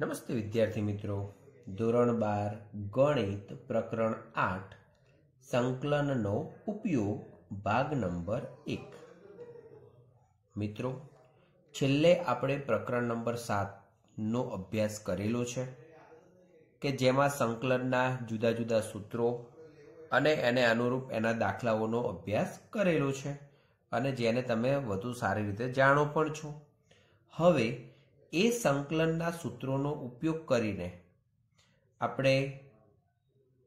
નમસ્તે વિદ્યાર્થી મિત્રો. ધોરણ બાર ગણિત પ્રકરણ આઠ, સંકલનનો ઉપયોગ ભાગ નંબર એક. મિત્રો, છેલ્લે આપણે પ્રકરણ નંબર સાતનો અભ્યાસ કરેલો છે કે જેમાં સંકલનના જુદા જુદા સૂત્રો અને એને અનુરૂપ એના દાખલાઓનો અભ્યાસ કરેલો છે અને જેને તમે વધુ સારી રીતે જાણો પણ છો. હવે એ સંકલનના સૂત્રોનો ઉપયોગ કરીને આપણે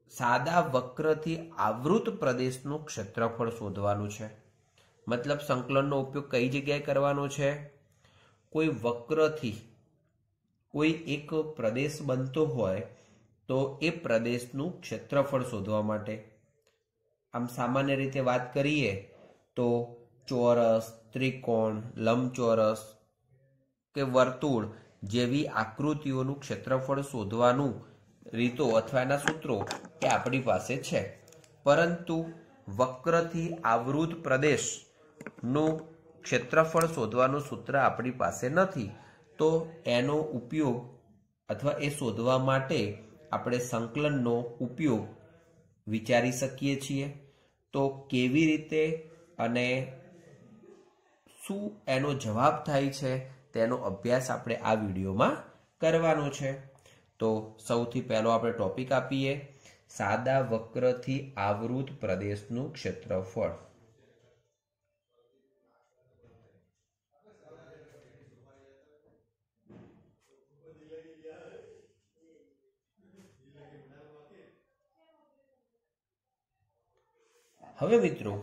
સાદા વક્રથી આવૃત પ્રદેશનું ક્ષેત્રફળ શોધવાનું છે. મતલબ સંકલનનો ઉપયોગ કઈ જગ્યાએ કરવાનો છે? કોઈ વક્રથી કોઈ એક પ્રદેશ બનતો હોય તો એ પ્રદેશનું ક્ષેત્રફળ શોધવા માટે. આમ સામાન્ય રીતે વાત કરીએ તો ચોરસ, ત્રિકોણ, લંબચોરસ કે વર્તુળ જેવી આકૃતિઓનું ક્ષેત્રફળ શોધવાનું રીતો અથવા એના સૂત્રો એ આપણી પાસે છે. પરંતુ વક્રથી આવૃત પ્રદેશનું ક્ષેત્રફળ શોધવાનું સૂત્ર આપણી પાસે નથી, તો એનો ઉપયોગ અથવા એ શોધવા માટે આપણે સંકલનનો ઉપયોગ વિચારી શકીએ છીએ. તો કેવી રીતે અને શું એનો જવાબ થાય છે તેનો અભ્યાસ આપણે આ વિડીયોમાં કરવાનો છે. તો સૌથી પહેલો આપણે ટોપિક આપીએ. સાદા વક્રથી આવૃત પ્રદેશનું ક્ષેત્રફળ. હવે મિત્રો,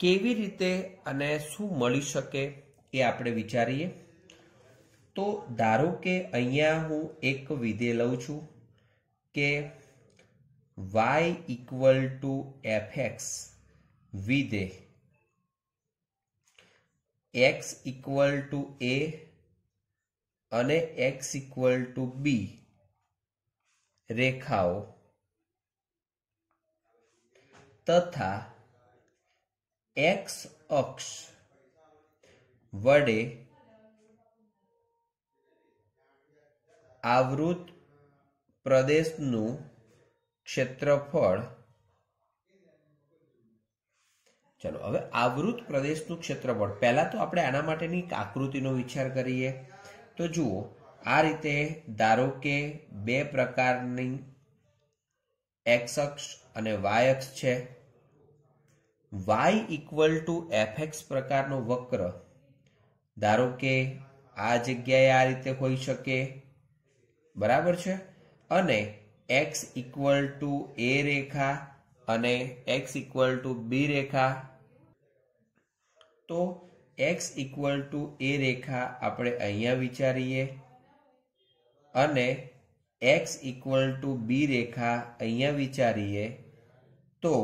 કેવી રીતે અને શું મળી શકે એ આપણે વિચારીએ. તો ધારો કે અહીંયા હું એક વિધેય લઉં છું કે y equal to f x વિધે x equal to એ અને એક્સ ઇક્વલ ટુ બી રેખાઓ તથા એક્સ અક્ષ વડે આવૃત પ્રદેશનું ક્ષેત્રફળ ચલો, હવે આવૃત પ્રદેશનું ક્ષેત્રફળ. પહેલા તો આપણે આના માટેની એક આકૃતિનો વિચાર કરીએ. તો જુઓ, આ રીતે ધારો કે બે પ્રકારની એક્સ અક્ષ અને વાય અક્ષ છે. વાય ઇક્વલ ટુ એફએક્સ પ્રકારનો વક્ર, ધારો કે આ જગ્યાએ આ રીતે હોઈ શકે. બરાબર છે? અને એક્સ ઇક્વલ ટુ એ રેખા અને એક્સ ઇક્વલ ટુ બી રેખા. તો એક્સ ઇક્વલ ટુ એ રેખા આપણે અહીંયા વિચારીએ અને એક્સ ઇક્વલ ટુ બી રેખા અહીંયા વિચારીએ. તો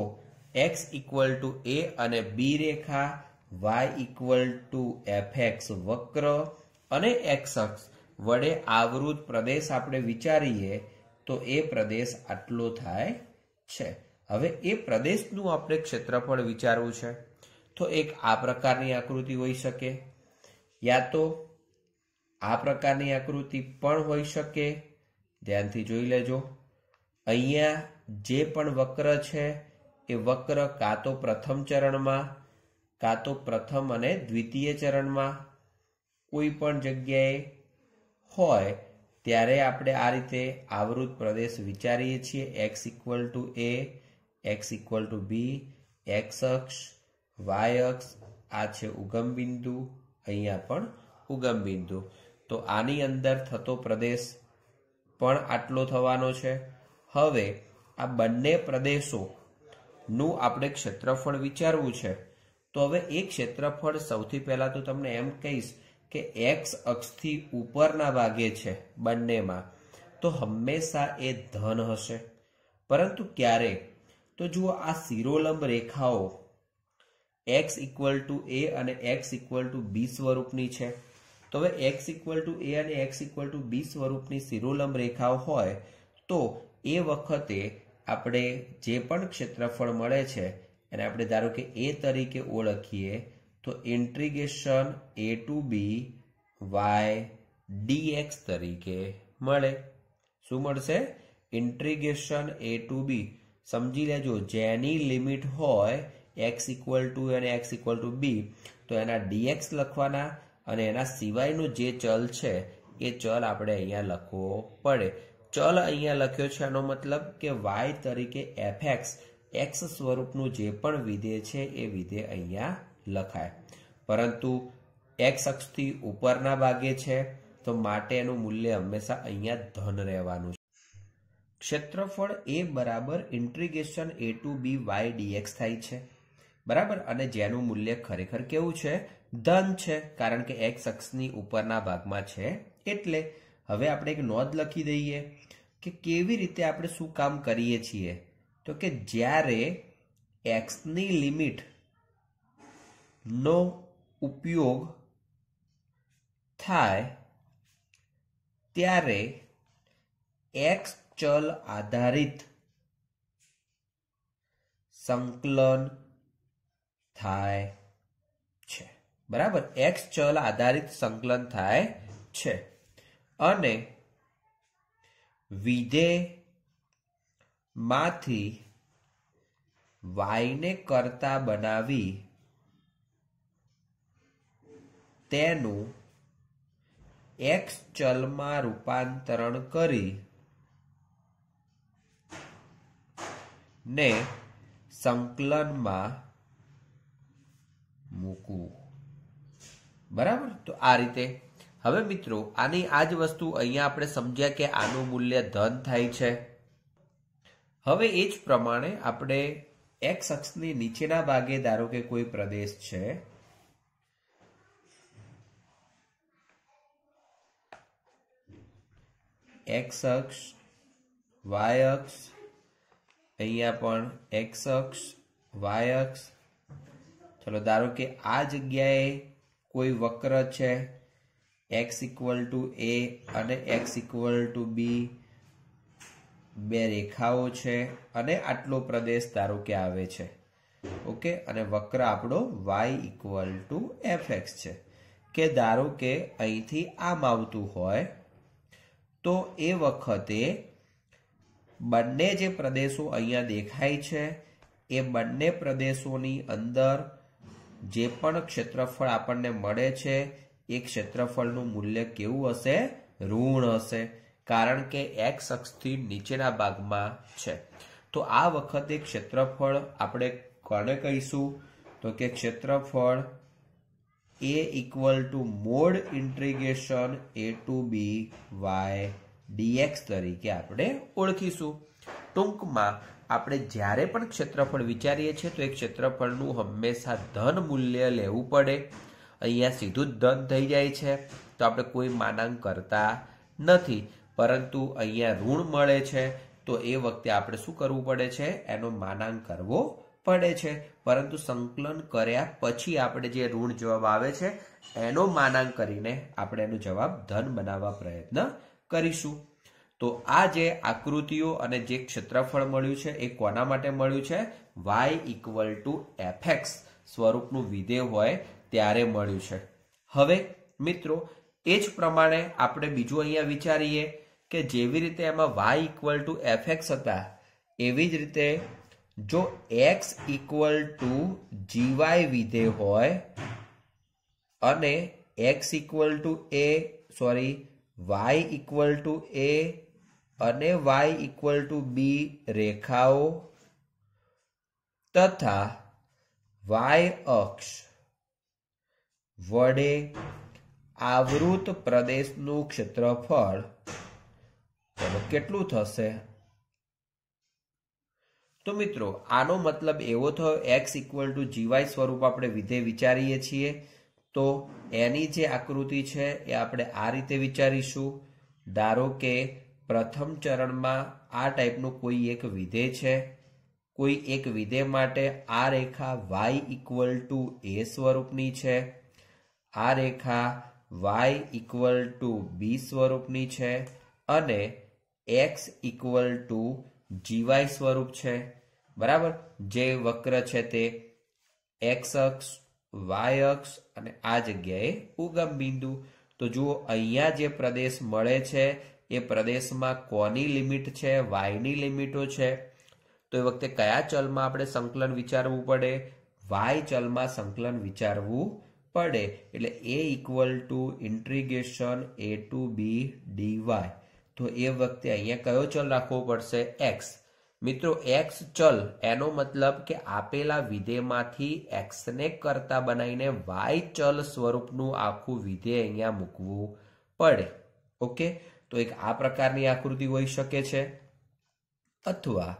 એક્સ ઇક્વલ ટુ એ અને b Rekha y equal to f x વક્ર અને એક્સ અક્ષ. વડે આવૃત પ્રદેશ આપણે વિચારીએ, તો એ પ્રદેશ આટલો થાય છે. હવે એ પ્રદેશનું આપણે ક્ષેત્રફળ વિચારવું છે. તો એક આ પ્રકારની આકૃતિ હોઈ શકે, યા તો આ પ્રકારની આકૃતિ પણ હોઈ શકે. ધ્યાનથી જોઈ લેજો. અહીંયા જે પણ વક્ર છે, એ વક્ર કાં તો પ્રથમ ચરણમાં, કાં તો પ્રથમ અને દ્વિતીય ચરણમાં, કોઈ પણ જગ્યાએ હોય, ત્યારે આપણે આ રીતે આવૃત પ્રદેશ વિચારીએ છીએ. X equal to a x equal to b x અક્ષ વાય અક્ષ, આ છે ઉગમ બિંદુ, અહીંયા પણ ઉગમ બિંદુ. તો આની અંદર થતો પ્રદેશ પણ આટલો થવાનો છે. હવે આ બંને પ્રદેશો નું આપણે ક્ષેત્રફળ વિચારવું છે. તો હવે એ ક્ષેત્રફળ સૌથી પહેલા તો તમને એમ કહીશ કે એક્સ અક્ષથી ઉપરના ભાગે છે બંનેમાં, તો હંમેશા એ ધન હશે. પરંતુ ક્યારે? તો જુઓ આ શિરોલંબ રેખાઓ એક્સ ઇક્વલ ટુ એ અને એક્સ ઇક્વલ ટુ બી સ્વરૂપની છે. તો હવે એક્સ ઇક્વલ ટુ એ અને એક્સ ઇક્વલ ટુ બી સ્વરૂપની શિરોલંબ રેખાઓ હોય, તો એ વખતે આપણે જે પણ ક્ષેત્રફળ મળે છે, એને આપણે ધારો કે એ તરીકે ઓળખીએ તો integration a to b y d x તરીકે મળે. શું મળશે? Integration a to b. સમજી લેજો, જેની લિમિટ હોય એક્સ ઇક્વલ ટુ અને એક્સ ઇક્વલ ટુ બી, તો એના ડીએક્સ લખવાના અને એના સિવાયનું જે ચલ છે, એ ચલ આપણે અહીંયા લખવો પડે. ચલ અહીંયા લખ્યો છે એનો મતલબ કે વાય તરીકે એફ એક્સ એક્સ સ્વરૂપનું જે પણ વિધેય છે, એ વિધેય અહીંયા લખાય. પરંતુ એક્સ અક્ષથી ઉપરના ભાગે છે, તો માટે એનું મૂલ્ય હંમેશા અહીંયા ધન રહેવાનું છે. ક્ષેત્રફળ એ બરાબર integration a to b y d x થાય છે. બરાબર? અને જેનું મૂલ્ય ખરેખર કેવું છે? ધન છે, કારણ કે એક્સ અક્ષની ઉપરના ભાગમાં છે એટલે હવે આપણે એક નોંધ લખી દઈએ કે કેવી રીતે આપણે શું કામ કરીએ છીએ? તો કે જ્યારે એક્સની લિમિટ નો ઉપયોગ થાય ત્યારે એક્સ ચલ આધારિત સંકલન થાય છે. બરાબર? એક્સ ચલ આધારિત સંકલન થાય છે. અને વિધેયમાંથી વાયને કરતા બનાવી તેનું એક્સ ચલમાં રૂપાંતરણ કરી ને સંકલનમાં મૂકવું. બરાબર? તો આ રીતે. હવે મિત્રો, આની આ જ વસ્તુ અહીંયા આપણે સમજ્યા કે આનું મૂલ્ય ધન થાય છે. હવે એ જ પ્રમાણે આપણે એક્સ અક્ષની નીચેના ભાગે, ધારો કે કોઈ પ્રદેશ છે એક્સ અક્ષ વાય અક્ષ, અહીંયા પણ એક્સ અક્ષ વાય અક્ષ. ચલો ધારો કે આ જગ્યાએ કોઈ વક્ર છે એક્સ ઇક્વલ ટુ એ અને એક્સ ઇક્વલ ટુ બી બે રેખાઓ છે અને આટલો પ્રદેશ ધારો કે આવે છે. ઓકે? અને વક્ર આપણો y equal to f x છે. કે ધારો કે અહીંથી આમ આવતું હોય તો એ વખતે બંને જે પ્રદેશો અહીંયા દેખાય છે, એ બંને પ્રદેશોની અંદર જે પણ ક્ષેત્રફળ આપણને મળે છે, એ ક્ષેત્રફળનું મૂલ્ય કેવું હશે? ઋણ હશે. કારણ કે એક્સ અક્ષથી નીચેના ભાગમાં છે. તો આ વખતે ક્ષેત્રફળ આપણે કોને કહીશું? તો કે ક્ષેત્રફળ એ equal to mod integration a to b y d x તરીકે આપણે ઓળખીશું. ટૂંકમાં, આપણે જ્યારે પણ ક્ષેત્રફળ વિચારીએ છીએ, તો એ ક્ષેત્રફળનું હંમેશા ધન મૂલ્ય લેવું પડે. અહીંયા સીધું જ ધન થઈ જાય છે. તો આપણે કોઈ માનાંક કરતા નથી. પરંતુ અહીંયા ઋણ મળે છે. તો એ વખતે આપણે શું કરવું પડે છે? એનો માનાંક કરવો પડે છે. પરંતુ સંકલન કર્યા પછી આપણે જે ઋણ જવાબ આવે છે, એનો માનાંક કરીને આપણે એનો જવાબ ધન બનાવવા પ્રયત્ન કરીશું. તો આ જે આકૃતિઓ અને જે ક્ષેત્રફળ મળ્યું છે, એ કોના માટે મળ્યું છે? વાય ઇક્વલ ટુ એફેક્સ સ્વરૂપનું વિધેય હોય ત્યારે મળ્યું છે. હવે મિત્રો, એ જ પ્રમાણે આપણે બીજું અહીંયા વિચારીએ કે જેવી રીતે એમાં વાય ઇક્વલ ટુ એફેક્સ હતા, એવી જ રીતે જો એક્સ ઇક્વલ ટુ જીવાય વિધેય હોય અને x equal to a sorry y equal to a અને વાય ઇક્વલ ટુ બી રેખાઓ તથા વાય અક્ષ વડે આવૃત પ્રદેશનું ક્ષેત્રફળ ચલો કેટલું થશે? તો મિત્રો, આનો મતલબ એવો થયો એક્સ ઇક્વલ ટુ જીવાય સ્વરૂપ આપણે વિધેય વિચારીએ છીએ. તો એની જે આકૃતિ છે, એ આપણે આ રીતે વિચારીશું. ધારો કે પ્રથમ ચરણમાં આ ટાઈપનું કોઈ એક વિધેય છે. કોઈ એક વિધેય માટે આ રેખા વાય ઇક્વલ ટુ એ સ્વરૂપની છે. આ રેખા વાય ઇક્વલ ટુ બી સ્વરૂપની છે. અને એક્સ ઇક્વલ ટુ જીવાય સ્વરૂપ છે. બરાબર? જે વક્ર છે તે એક્સ અક્ષ વાય અક્ષ અને આ જગ્યાએ ઉગમ બિંદુ. તો જુઓ, અહીંયા જે પ્રદેશ મળે છે, એ પ્રદેશમાં કોની લિમિટ છે? વાયની લિમિટો છે. તો એ વખતે કયા ચલમાં આપણે સંકલન વિચારવું પડે? વાય ચલમાં સંકલન વિચારવું પડે. એટલે એ equal to integration a to b d y તો એ વખતે અહીંયા કયો ચલ રાખવો પડશે? એક્સ મિત્રો એક્સ ચલ એનો મતલબ કે આપેલા વિધેયમાંથી એક્સને કરતા બનાવીને વાય ચલ સ્વરૂપનું આખું વિધેય અહીંયા મૂકવું પડે. ઓકે તો એક આ પ્રકારની આકૃતિ હોઈ શકે છે. અથવા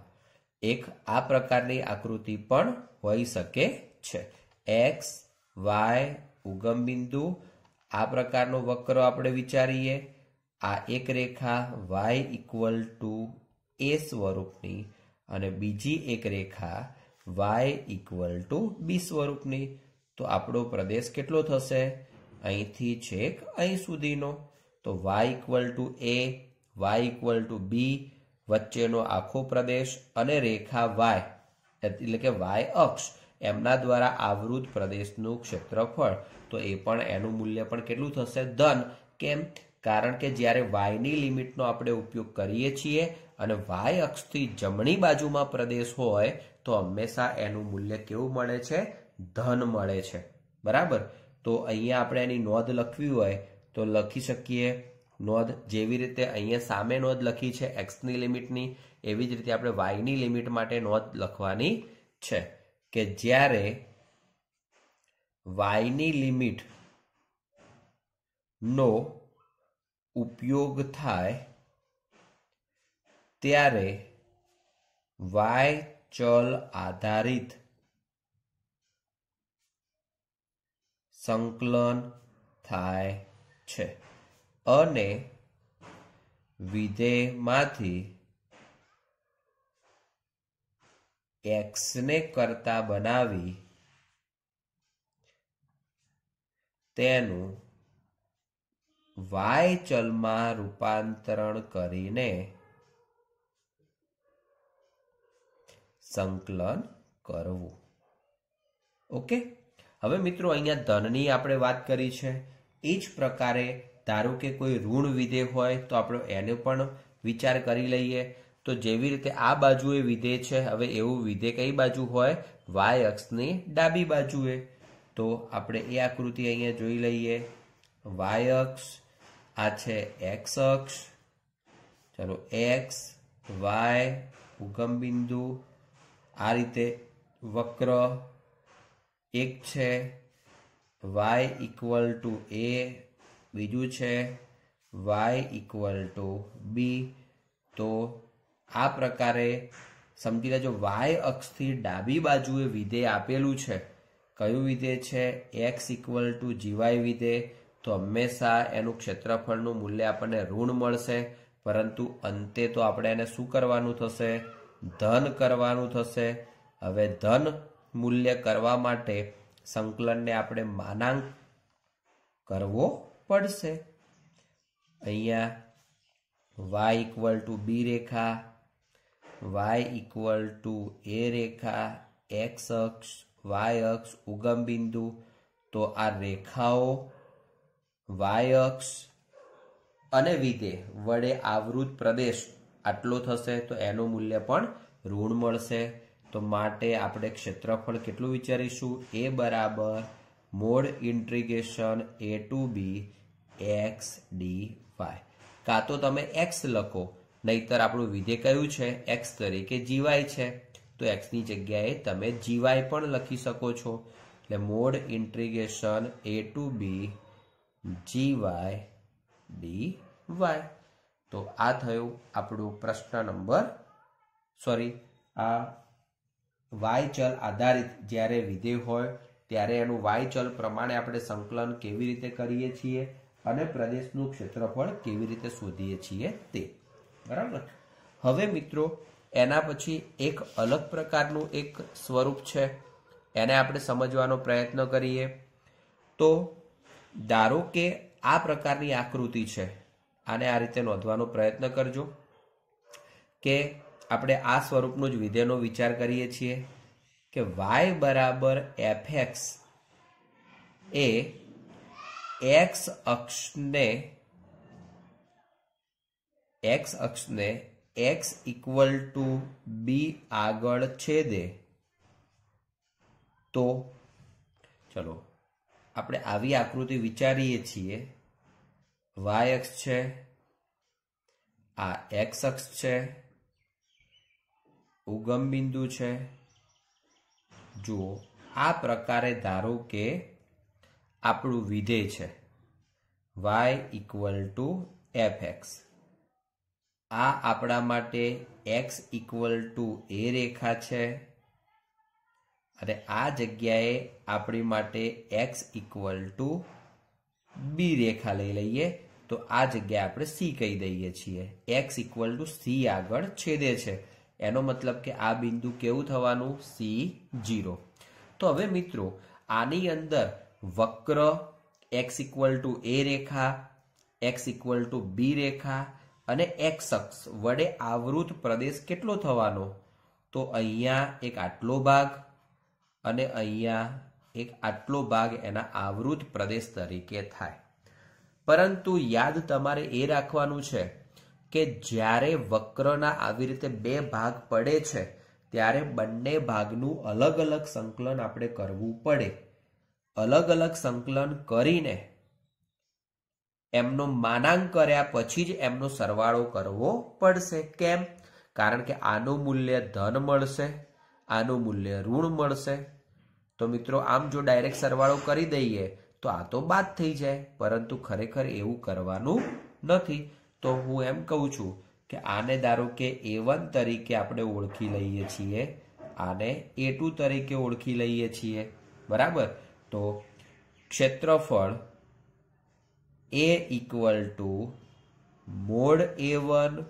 એક આ પ્રકારની આકૃતિ પણ હોઈ શકે છે. એક્સ વાય ઉગમ બિંદુ આ પ્રકારનો વક્ર આપણે વિચારીએ. આ એક રેખા વાય ઇક્વલ ટુ એ સ્વરૂપની અને બીજી એક રેખા વાય ઇક્વલ ટુ બી સ્વરૂપની. તો આપણો પ્રદેશ કેટલો થશે? અહીંથી છેક અહીં સુધીનો. તો y equal to a y equal to b વચ્ચેનો આખો પ્રદેશ અને રેખા વાય એટલે કે વાય અક્ષ, એમના દ્વારા આવૃત પ્રદેશનું ક્ષેત્રફળ. તો એ પણ એનું મૂલ્ય પણ કેટલું થશે? ધન. કેમ? કારણ કે જ્યારે વાયની લિમિટનો આપણે ઉપયોગ કરીએ છીએ અને વાય અક્ષથી જમણી બાજુમાં પ્રદેશ હોય, તો હંમેશા એનું મૂલ્ય કેવું મળે છે? ધન મળે છે. બરાબર? તો અહીંયા આપણે એની નોંધ લખવી હોય, તો લખી શકીએ. નોંધ જેવી રીતે અહીંયા સામે નોંધ લખી છે એક્સની લિમિટની, એવી જ રીતે આપણે વાયની લિમિટ માટે નોંધ લખવાની છે કે જ્યારે વાયની લિમિટ નો ઉપયોગ થાય ત્યારે વાય ચલ આધારિત સંકલન થાય છે અને વિધેયમાંથી એક્સને કરતા બનાવી તેનું વાય ચલમાં રૂપાંતરણ કરીને સંકલન કરવું. ઓકે? હવે મિત્રો, અહીંયા ધનની આપણે વાત કરી છે. એ જ પ્રકારે ધારો કે કોઈ ઋણ વિધેય હોય તો આપણે એને પણ વિચાર કરી લઈએ. તો જેવી રીતે આ બાજુએ વિધેય છે, હવે એવું વિધેય કઈ બાજુ હોય? વાય અક્ષની ડાબી બાજુએ. તો આપણે એ આકૃતિ અહીંયા જોઈ લઈએ. વાય અક્ષ આ છે એક્સ અક્ષ. ચાલો એક્સ વાય ઉગમ બિંદુ આ રીતે વક્ર. એક છે વાય ઇક્વલ ટુ એ બીજું છે વાય ઇક્વલ ટુ બી તો આ પ્રકારે સમજી લેજો વાય અક્ષથી ડાબી બાજુએ વિધેય આપેલું છે. કયું વિધેય છે? એક્સ ઇક્વલ ટુ જીવાય વિધેય તો હંમેશા એનું ક્ષેત્રફળનું મૂલ્ય આપણને ઋણ મળશે. પરંતુ અંતે તો આપણે એને શું કરવાનું થશે? ધન કરવાનું થશે. હવે ધન મૂલ્ય કરવા માટે સંકલનને આપણે માનાંક કરવો પડશે. અહીંયા વાય ઇક્વલ ટુ બી રેખા વાય ઇક્વલ ટુ એ રેખા એક્સ અક્ષ વાય અક્ષ, ઉગમ બિંદુ, તો આ રેખાઓ વાય અક્ષ અને વિધે વડે આવૃત પ્રદેશ આટલો થશે તો એનું મૂલ્ય પણ ઋણ મળશે. તો માટે આપણે ક્ષેત્રફળ કેટલું વિચારીશું? એ બરાબર mod integration a to b x d y. કાં તો તમે એક્સ લખો, નહીતર આપણું વિધેય કયું છે? એક્સ તરીકે જીવાય છે. તો એક્સની જગ્યાએ તમે જીવાય પણ લખી શકો છો. એટલે mod integration A to B જીવાય D Y તો આ થયું આપણું પ્રશ્ન નંબર સોરી આ વાય ચલ આધારિત. જ્યારે વિધેય હોય ત્યારે એનું વાય ચલ પ્રમાણે આપણે સંકલન કેવી રીતે કરીએ છીએ અને પ્રદેશનું ક્ષેત્રફળ કેવી રીતે શોધીએ છીએ તે. બરાબર? હવે મિત્રો, એના પછી એક અલગ પ્રકારનું એક સ્વરૂપ છે. એને આપણે સમજવાનો પ્રયત્ન કરીએ. તો ધારો કે આ પ્રકારની આકૃતિ છે, આને આ રીતે નોંધવાનો પ્રયત્ન કરજો કે આપણે આ સ્વરૂપનું જ વિધેયનો વિચાર કરીએ છીએ કે વાય બરાબર એફ એક્સ એ એક્સ અક્ષને એક્સ અક્ષને એક્સ ઇક્વલ ટુ બી આગળ છેદે. તો, ચલો આપણે આવી આકૃતિ વિચારીએ છીએ. વાય અક્ષ છે. આ એક્સ અક્ષ છે. ઉગમ બિંદુ છે. જુઓ, આ પ્રકારે ધારો કે આપણું વિધેય છે. Y equal to f x. આ આપણા માટે એક્સ ઇક્વલ ટુ એ રેખા છે. અને આ જગ્યાએ આપણી માટે એક્સ ઇક્વલ ટુ બી રેખા લઈ લઈએ, તો આ જગ્યાએ આપણે સી કહી દઈએ છીએ. એક્સ ઇક્વલ ટુ સી આગળ છેદે છે. એનો મતલબ કે આ બિંદુ કેવું થવાનું? સી જીરો તો હવે મિત્રો, આની અંદર વક્ર એક્સ ઇક્વલ ટુ એ રેખા એક્સ ઇક્વલ ટુ બી રેખા અને એક્સ અક્ષ વડે આવૃત પ્રદેશ કેટલો થવાનો? તો અહીંયા એક આટલો ભાગ અને અહીંયા એક આટલો ભાગ એના આવૃત પ્રદેશ તરીકે થાય. પરંતુ યાદ તમારે એ રાખવાનું છે કે જ્યારે વક્રના આવી રીતે બે ભાગ પડે છે, ત્યારે બંને ભાગનું અલગ અલગ સંકલન આપણે કરવું પડે. અલગ અલગ સંકલન કરીને એમનો માનાંક કર્યા પછી જ એમનો સરવાળો કરવો પડશે. કેમ? કારણ કે આનું મૂલ્ય ધન મળશે, આનું મૂલ્ય ઋણ મળશે તો મિત્રો, આમ જો ડાયરેક્ટ સરવાળો કરી દઈએ, તો આ તો બાદ થઈ જાય. પરંતુ ખરેખર એવું કરવાનું નથી. તો હું એમ કહું છું કે આને ધારો કે એ વન તરીકે આપણે ઓળખી લઈએ છીએ, આને એ ટુ તરીકે ઓળખી લઈએ છીએ, બરાબર? તો ક્ષેત્રફળ એ equal to mod A one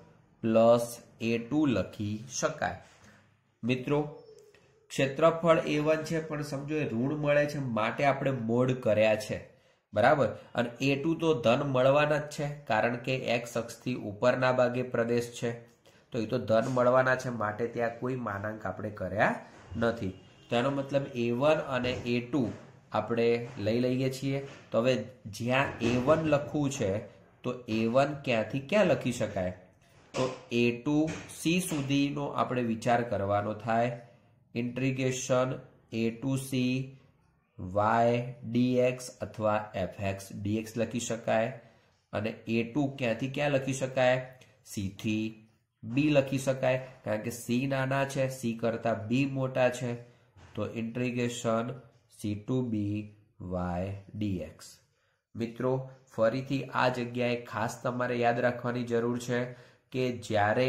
plus A two લખી શકાય. મિત્રો ક્ષેત્રફળ એ વન છે, પણ સમજો એ ઋણ મળે છે, માટે આપણે મોડ કર્યા છે. બરાબર? અને એ ટુ તો ધન મળવાના જ છે, કારણ કે એક્સ અક્ષથી ઉપરના ભાગે પ્રદેશ છે. તો એ તો ધન મળવાના છે, માટે ત્યાં કોઈ માનાંક આપણે કર્યા નથી. તેનો મતલબ એ વન અને એ ટુ આપણે લઈ લઈએ છીએ. તો હવે જ્યાં એ વન લખવું છે, તો એ વન ક્યાંથી ક્યાં લખી શકાય? તો એ ટુ સી સુધીનો આપણે વિચાર કરવાનો થાય. Integration a to c y dx અથવા એફ એક્સ ડીએક્સ લખી શકાય અને એ ટુ ક્યાંથી ક્યાં લખી શકાય? સીથી બી લખી શકાય. કારણ કે સી નાના છે સી કરતાં બી મોટા છે. તો integration c to b y dx મિત્રો, ફરીથી આ જગ્યાએ ખાસ તમારે યાદ રાખવાની જરૂર છે કે જ્યારે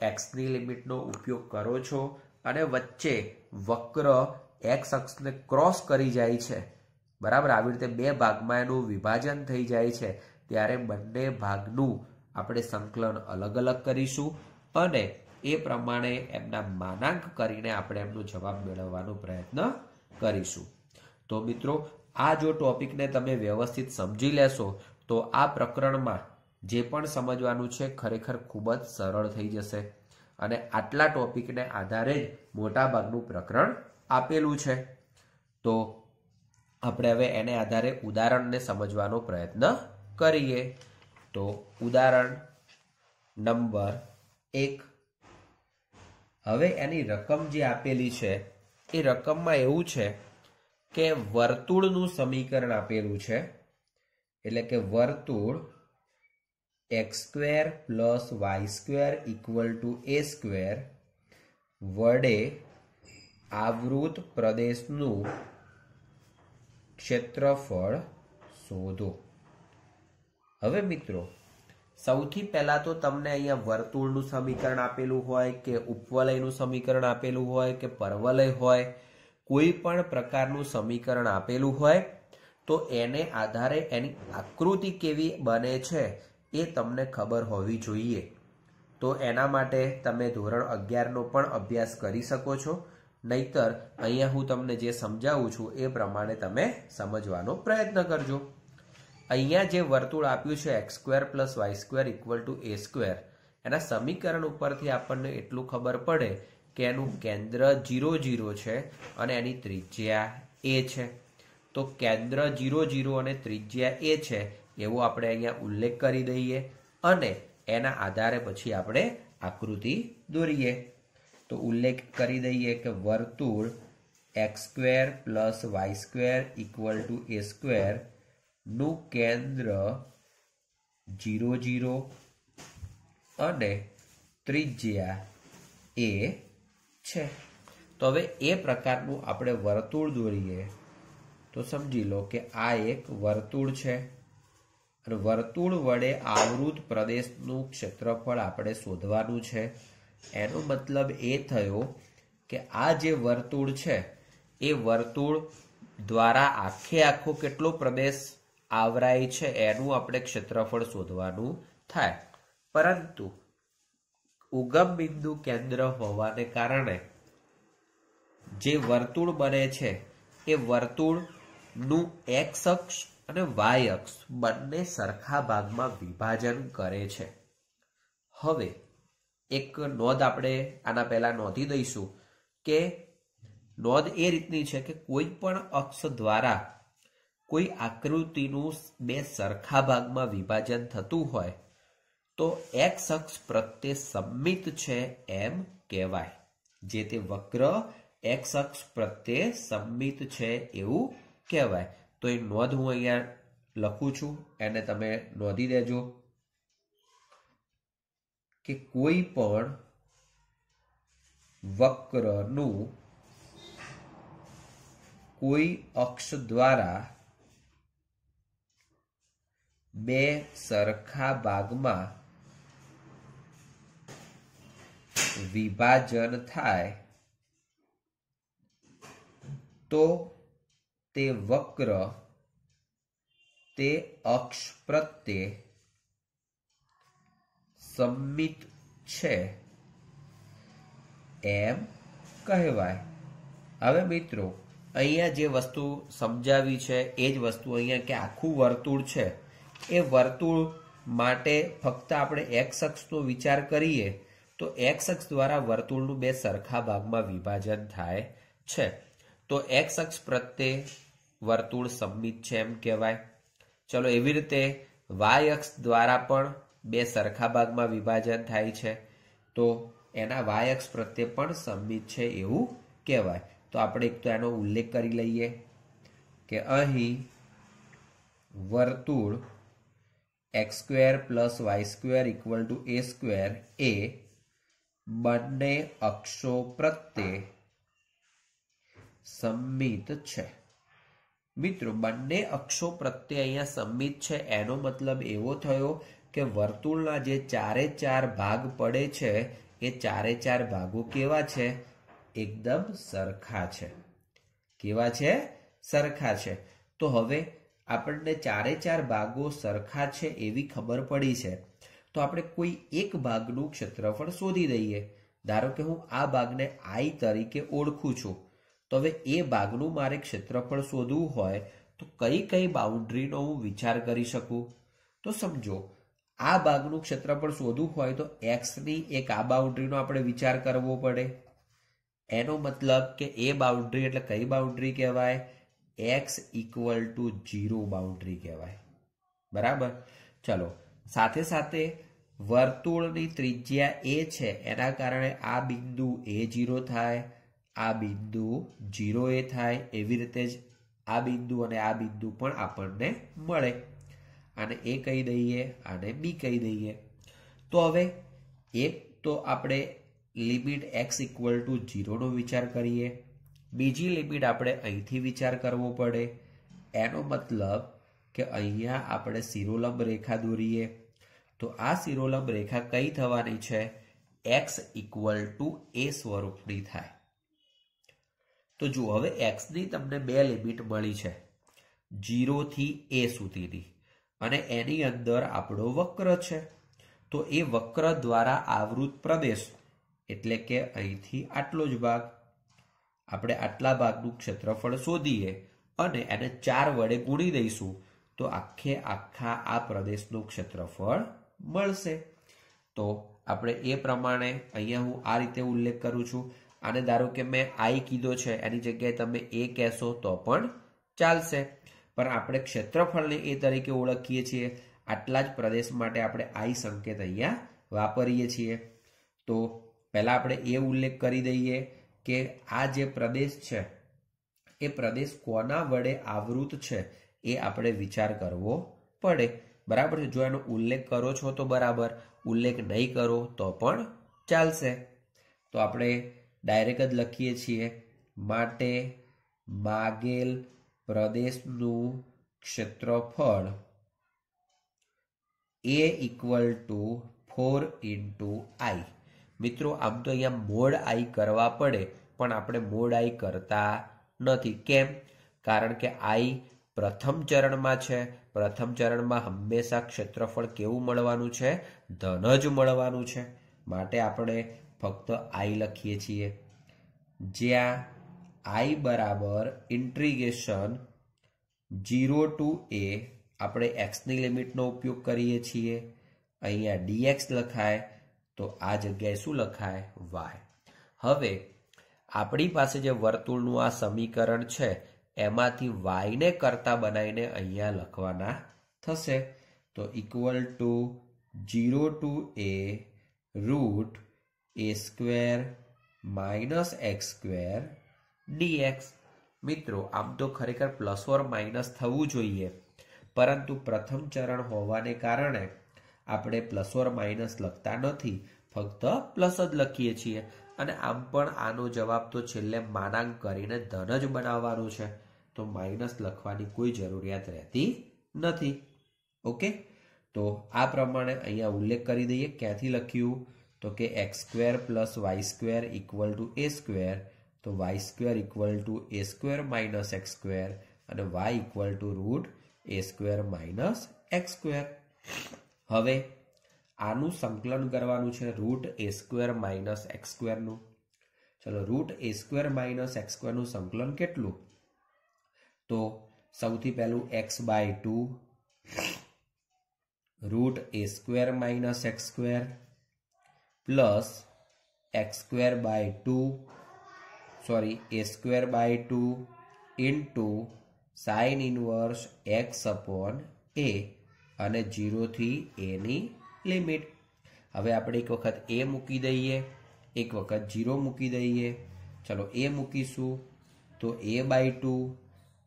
એક્સની લિમિટનો ઉપયોગ કરો છો અને વચ્ચે વક્ર એક્સ અક્ષને ક્રોસ કરી જાય છે. બરાબર? આવી રીતે બે ભાગમાં એનું વિભાજન થઈ જાય છે. ત્યારે બંને ભાગનું આપણે સંકલન અલગ અલગ કરીશું અને એ પ્રમાણે એમના માનાંક કરીને આપણે એમનો જવાબ મેળવવાનો પ્રયત્ન કરીશું. તો મિત્રો, આ જો ટોપિકને તમે વ્યવસ્થિત સમજી લેશો, તો આ પ્રકરણમાં જે પણ સમજવાનું છે ખરેખર ખૂબ જ સરળ થઈ જશે. અને આટલા ટોપિકને આધારે જ મોટાભાગનું પ્રકરણ આપેલું છે. તો આપણે હવે એને આધારે ઉદાહરણને સમજવાનો પ્રયત્ન કરીએ. તો ઉદાહરણ નંબર એક. હવે એની રકમ જે આપેલી છે, એ રકમમાં એવું છે કે વર્તુળનું સમીકરણ આપેલું છે. એટલે કે વર્તુળ x square plus y square equal to a square વડે આવૃત પ્રદેશનું ક્ષેત્રફળ શોધો. હવે મિત્રો, સૌથી પહેલા તો તમને અહીંયા વર્તુળનું સમીકરણ આપેલું હોય કે ઉપવલયનું સમીકરણ આપેલું હોય કે પરવલય હોય, કોઈ પણ પ્રકારનું સમીકરણ આપેલું હોય, તો એને આધારે એની આકૃતિ કેવી બને છે? એ તમને ખબર હોવી જોઈએ. તો એના માટે તમે ધોરણ અગિયારનો પણ અભ્યાસ કરી શકો છો. નહીતર અહીંયા હું તમને જે સમજાવું છું એ પ્રમાણે તમે સમજવાનો પ્રયત્ન કરજો. અહીંયા જે વર્તુળ આપ્યું છે x square plus y square equal to a square, એના સમીકરણ ઉપરથી આપણને એટલું ખબર પડે કે એનું કેન્દ્ર જીરો જીરો છે અને એની ત્રિજ્યા એ છે. તો કેન્દ્ર જીરો જીરો અને ત્રિજ્યા એ છે એવો આપણે અહીંયા ઉલ્લેખ કરી દઈએ અને એના આધારે પછી આપણે આકૃતિ દોરીએ. તો ઉલ્લેખ કરી દઈએ કે વર્તુળ x square plus y square equal to a સ્ક્વેરનું કેન્દ્ર જીરો જીરો અને ત્રિજ્યા એ છે. તો હવે એ પ્રકારનું આપણે વર્તુળ દોરીએ. તો સમજી લો કે આ એક વર્તુળ છે. અને વર્તુળ વડે આવૃત પ્રદેશનું ક્ષેત્રફળ આપણે શોધવાનું છે. એનો મતલબ એ થયો કે આ જે વર્તુળ છે, એ વર્તુળ દ્વારા આખે આખો કેટલો પ્રદેશ આવરાય છે એનું આપણે ક્ષેત્રફળ શોધવાનું થાય. પરંતુ ઉગમ બિંદુ કેન્દ્ર હોવાને કારણે જે વર્તુળ બને છે, એ વર્તુળનું એક્સ અક્ષ અને વાય અક્ષ બંને સરખા ભાગમાં વિભાજન કરે છે. હવે, એક નોંધ આપણે આના પહેલા નોંધી દઈશું કે નોંધ એ રીતની છે કે કોઈ પણ અક્ષ દ્વારા કોઈ આકૃતિનું બે સરખા ભાગમાં વિભાજન થતું હોય, તો એક્સ અક્ષ પ્રત્યે સંમિત છે એમ કહેવાય. જે તે વક્ર એક્સ અક્ષ પ્રત્યે સંમિત છે એવું કહેવાય. તો એ નોંધ હું અહીંયા લખું છું, એને તમે નોંધી દેજો કે કોઈ પણ વક્રનું કોઈ અક્ષ દ્વારા બે સરખા ભાગમાં વિભાજન થાય તો તે વક્ર, તે અક્ષ પ્રત્યે સંમિત છે. એમ કહેવાય. હવે મિત્રો, અહીંયા જે વસ્તુ સમજાવી છે, એ જ વસ્તુ અહીંયા કે આખું વર્તુળ છે. એ વર્તુળ માટે ફક્ત આપણે એક્સ અક્ષનો વિચાર કરીએ, તો એક્સ અક્ષ દ્વારા વર્તુળનું બે સરખા ભાગમાં વિભાજન થાય છે. તો એક્સ અક્ષ પ્રત્યે વર્તુળ સંમિત છે એમ કહેવાય. ચલો એવી રીતે વાય અક્ષ દ્વારા પણ બે સરખા ભાગમાં વિભાજન થાય છે. તો એના વાય અક્ષ પ્રત્યે પણ સંમિત છે એવું કહેવાય. તો આપણે એક તો એનો ઉલ્લેખ કરી લઈએ કે અહીં વર્તુળ x square plus y square equal to a square એ બંને અક્ષો પ્રત્યે સંમિત છે. મિત્રો, બંને અક્ષો પ્રત્યે અહીંયા સંમિત છે. એનો મતલબ એવો થયો કે વર્તુળના જે ચારે ચાર ભાગ પડે છે, એ ચારે ચાર ભાગો કેવા છે? એકદમ સરખા છે. કેવા છે? સરખા છે. તો હવે આપણને ચારે ચાર ભાગો સરખા છે એવી ખબર પડી છે. તો આપણે કોઈ એક ભાગનું ક્ષેત્રફળ શોધી દઈએ. ધારો કે હું આ ભાગને આઈ તરીકે ઓળખું છું. તો હવે એ ભાગનું મારે ક્ષેત્રફળ શોધવું હોય તો કઈ કઈ બાઉન્ડ્રીનો હું વિચાર કરી શકું? તો સમજો, આ ભાગનું ક્ષેત્રફળ શોધવું હોય તો એક્સની એક આ બાઉન્ડ્રીનો આપણે વિચાર કરવો પડે. એનો મતલબ કે એ બાઉન્ડ્રી એટલે કઈ બાઉન્ડ્રી કહેવાય? X equal to zero boundary કહેવાય. બરાબર? ચલો, સાથે સાથે વર્તુળની ત્રિજ્યા એ છે, એના કારણે આ બિંદુ એ જીરો થાય. આ બિંદુ જીરો એ થાય, એવી રીતે જ આ બિંદુ અને આ બિંદુ પણ આપણને મળે. આને એ કહી દઈએ, આને બી કહી દઈએ. તો હવે એક તો આપણે લિમિટ એક્સ ઇક્વલ ટુ જીરોનો વિચાર કરીએ. બીજી લિમિટ આપણે અહીંથી વિચાર કરવો પડે. એનો મતલબ કે અહીંયા આપણે શિરોલંબ રેખા દોરીએ. તો આ શિરોલંબ રેખા કઈ થવાની છે? એક્સ ઇક્વલ ટુ એ સ્વરૂપની થાય. તો જુઓ, હવે એક્સની તમને બે લિમિટ મળી છે. જીરોથી એ સુધીની. અને એની અંદર આપણો વક્ર છે. તો એ વક્ર દ્વારા આવૃત પ્રદેશ એટલે કે અહીંથી આટલો જ ભાગ. આપણે આટલા ભાગનું ક્ષેત્રફળ શોધીએ અને એને ચાર વડે ગુણી દઈશું તો આખે આખા આ પ્રદેશનું ક્ષેત્રફળ મળશે. તો આપણે એ પ્રમાણે અહીંયા હું આ રીતે ઉલ્લેખ કરું છું. આને ધારો કે મેં આઈ કીધો છે, એની જગ્યાએ તમે એ કહેશો તો પણ ચાલશે. પણ આપણે ક્ષેત્રફળને એ તરીકે ઓળખીએ છીએ. આટલા જ પ્રદેશ માટે આપણે આઈ સંકેત અહીંયા વાપરીએ છીએ. તો પહેલાં આપણે એ ઉલ્લેખ કરી દઈએ કે આ જે પ્રદેશ છે, એ પ્રદેશ કોના વડે આવૃત છે એ આપણે વિચાર કરવો પડે. બરાબર છે? જો એનો ઉલ્લેખ કરો છો તો બરાબર. ઉલ્લેખ નહીં કરો તો પણ ચાલશે. તો આપણે ડાયરેક્ટ જ લખીએ છીએ. માટે માગેલ પ્રદેશનું ક્ષેત્રફળ એ equal to four into I મિત્રો, આમ તો અહીંયા મોડ આઈ કરવા પડે, પણ આપણે મોડ આઈ કરતા નથી. કેમ? કારણ કે આઈ પ્રથમ ચરણમાં છે. પ્રથમ ચરણમાં હંમેશા ક્ષેત્રફળ કેવું મળવાનું છે? ધન જ મળવાનું છે. માટે આપણે ફક્ત આઈ લખીએ છીએ. જ્યાં આઈ બરાબર ઇન્ટ્રીગેશન જીરો ટુ એ આપણે એક્સની લિમિટનો ઉપયોગ કરીએ છીએ. અહીંયા ડીએક્સ લખાય તો આ જગ્યાએ શું લખાય? વાય હવે આપણી પાસે જે વર્તુળનું આ સમીકરણ છે, એમાંથી વાયને કરતા બનાવીને અહીંયા લખવાના થશે. તો equal to zero to a root a square minus x square dx મિત્રો, આમ તો ખરેખર પ્લસ ઓર માઇનસ થવું જોઈએ. પરંતુ પ્રથમ ચરણ હોવાને કારણે આપણે પ્લસ ઓર માઇનસ લખતા નથી, ફક્ત પ્લસ જ લખીએ છીએ. અને આમ પણ આનો જવાબ તો છેલ્લે માનાંક કરીને ધન જ બનાવવાનું છે. તો માઇનસ લખવાની કોઈ જરૂરિયાત રહેતી નથી. ઓકે? તો આ પ્રમાણે અહીંયા ઉલ્લેખ કરી દઈએ, ક્યાંથી લખ્યું? તો કે x square plus y square equal to a square તો y square equal to a square minus x square અને y equal to root a square minus x square હવે આનું સંકલન કરવાનું છે root a square minus x સ્ક્વેરનું ચલો root a square minus x સ્ક્વેરનું સંકલન કેટલું? તો સૌથી પહેલું x by two root a square minus x square plus x square by two sorry a square by two into sine inverse x upon a અને જીરોથી એની limit હવે આપણે એક વખત એ મૂકી દઈએ, એક વખત જીરો મૂકી દઈએ. ચલો એ મૂકીશું તો એ બાય ટુ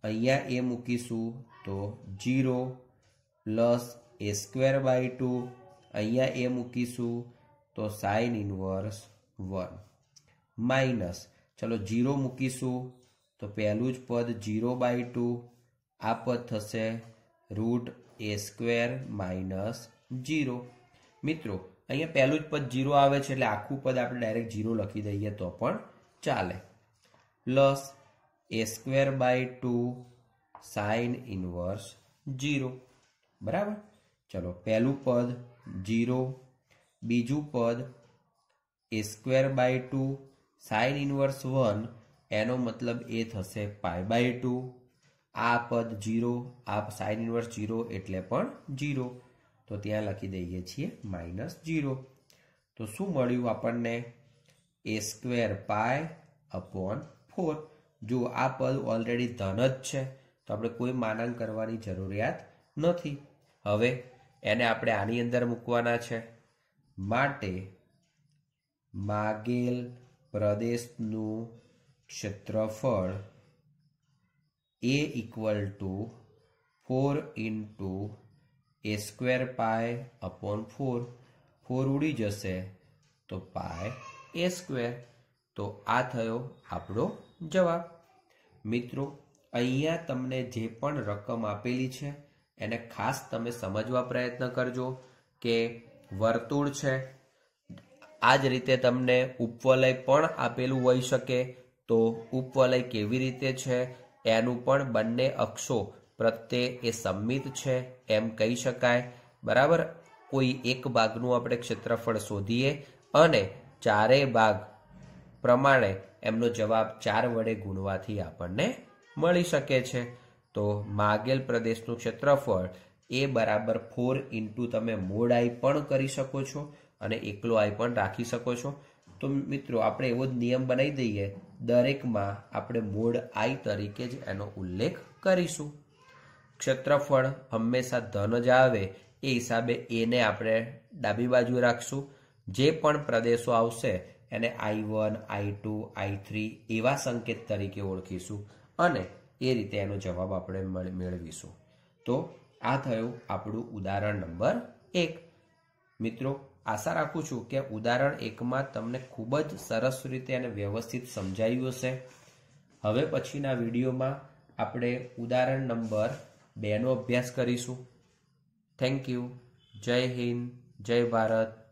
અહીંયા એ મૂકીશું તો zero plus a square by two અહીંયા એ મૂકીશું તો સાઇન ઇનવર્સ વન માઇનસ ચલો જીરો મૂકીશું. તો પહેલું જ પદ જીરો બાય ટુ આ પદ થશે root a square minus zero મિત્રો, અહીંયા પહેલું જ પદ જીરો આવે છે, એટલે આખું પદ આપણે ડાયરેક્ટ જીરો લખી દઈએ તો પણ ચાલે. Plus a square by two sine inverse zero બરાબર? ચલો, પહેલું પદ જીરો બીજું પદ a square by two sine inverse one, એનો મતલબ એ થશે પાય બાય ટુ. આ પદ જીરો, આ સાઇન ઇનવર્સ જીરો એટલે પણ જીરો. તો ત્યાં લખી દઈએ છીએ માઇનસ જીરો. તો શું મળ્યું આપણને? A square pi upon four. જો આ પદ ઓલરેડી ધન જ છે, તો આપણે કોઈ માનાંક કરવાની જરૂરિયાત નથી. હવે એને આપણે આની અંદર મૂકવાના છે. માટે માગેલ પ્રદેશનું ક્ષેત્રફળ એ equal to four into a square pi upon four four ઉડી જશે તો પાય એ સ્ક્વેર તો આ થયો આપણો જવાબ. મિત્રો, અહીંયા તમને જે પણ રકમ આપેલી છે, એને ખાસ તમે સમજવા પ્રયત્ન કરજો કે વર્તુળ છે. આ જ રીતે તમને ઉપવલય પણ આપેલું હોઈ શકે. તો ઉપવલય કેવી રીતે છે? એનું પણ બંને અક્ષો પ્રત્યે એ સંમિત છે એમ કહી શકાય. બરાબર? કોઈ એક ભાગનું આપણે ક્ષેત્રફળ શોધીએ અને ચારેય ભાગ પ્રમાણે એમનો જવાબ ચાર વડે ગુણવાથી આપણને મળી શકે છે. તો માગેલ પ્રદેશનું ક્ષેત્રફળ એ બરાબર ફોર ઇન્ટુ તમે મોડ આઈ પણ કરી શકો છો અને એકલો આઈ પણ રાખી શકો છો. તો મિત્રો, આપણે એવો જ નિયમ બનાવી દઈએ, દરેકમાં આપણે મોડ આઈ તરીકે જ એનો ઉલ્લેખ કરીશું. ક્ષેત્રફળ હંમેશા ધન જ આવે, એ હિસાબે એને આપણે ડાબી બાજુ રાખશું. જે પણ પ્રદેશો આવશે, એને I one, I two, I three એવા સંકેત તરીકે ઓળખીશું અને એ રીતે એનો જવાબ આપણે મેળવીશું. તો આ થયું આપણું ઉદાહરણ નંબર એક. મિત્રો, આશા રાખું છું કે ઉદાહરણ એકમાં તમને ખૂબ જ સરસ રીતે અને વ્યવસ્થિત સમજાયું હશે. હવે પછીના વિડીયોમાં આપણે ઉદાહરણ નંબર બેનો અભ્યાસ કરીશું. થેન્ક યુ જય હિન્દ, જય ભારત.